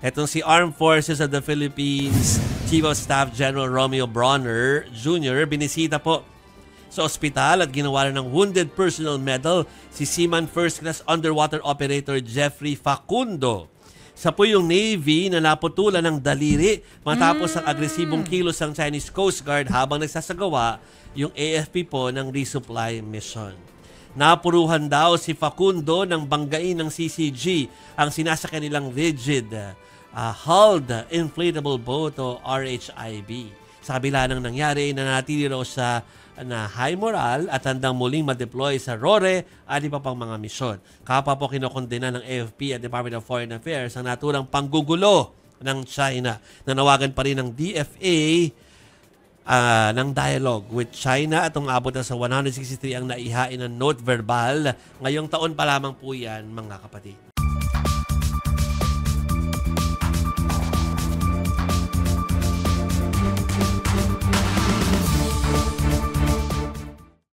Etong si Armed Forces of the Philippines Chief of Staff General Romeo Bronner Jr. binisita po sa ospital at ginawa ng Wounded Personal Medal si Seaman First Class Underwater Operator Jeffrey Facundo. Sa po yung Navy na naputulan ng daliri matapos ang agresibong kilos ng Chinese Coast Guard habang nagsasagawa yung AFP po ng resupply mission. Napuruhan daw si Facundo ng banggain ng CCG ang sinasakyan nilang rigid uh, hulled inflatable boat o RHIB. Sa kabila ng nangyari, nanatili raw sa na high moral at handang muling ma-deploy sa RORE at iba pang mga misyon. Kapwa po kinokondena ng AFP at Department of Foreign Affairs ang naturang panggugulo ng China. Nanawagan pa rin ng DFA uh, ng dialogue with China at umabot na sa 163 ang naihain ng note verbal. Ngayong taon pa lamang po yan, mga kapatid.